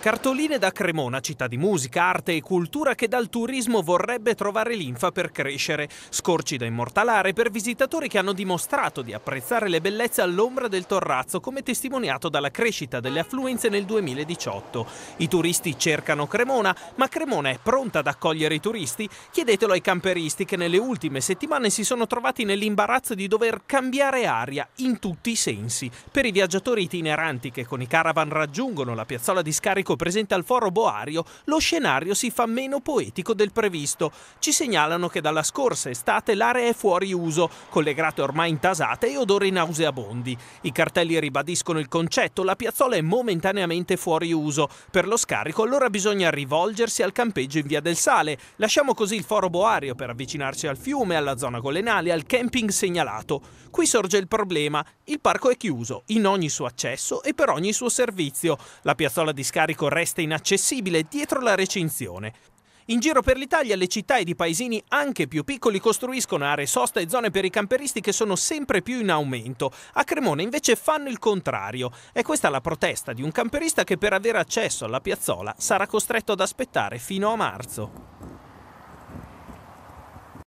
Cartoline da Cremona, città di musica, arte e cultura che dal turismo vorrebbe trovare linfa per crescere. Scorci da immortalare per visitatori che hanno dimostrato di apprezzare le bellezze all'ombra del Torrazzo, come testimoniato dalla crescita delle affluenze nel 2018. I turisti cercano Cremona, ma Cremona è pronta ad accogliere i turisti? Chiedetelo ai camperisti che nelle ultime settimane si sono trovati nell'imbarazzo di dover cambiare aria in tutti i sensi. Per i viaggiatori itineranti che con i caravan raggiungono la piazzola di scarico storico presente al foro Boario, lo scenario si fa meno poetico del previsto. Ci segnalano che dalla scorsa estate l'area è fuori uso, collegate ormai intasate e odori nauseabondi. I cartelli ribadiscono il concetto, la piazzola è momentaneamente fuori uso. Per lo scarico allora bisogna rivolgersi al campeggio in via del Sale. Lasciamo così il foro Boario per avvicinarci al fiume, alla zona golenale, al camping segnalato. Qui sorge il problema. Il parco è chiuso, in ogni suo accesso e per ogni suo servizio. La piazzola di scarico traffico resta inaccessibile dietro la recinzione. In giro per l'Italia le città ed i paesini anche più piccoli costruiscono aree sosta e zone per i camperisti che sono sempre più in aumento. A Cremona invece fanno il contrario. È questa la protesta di un camperista che per avere accesso alla piazzola sarà costretto ad aspettare fino a marzo.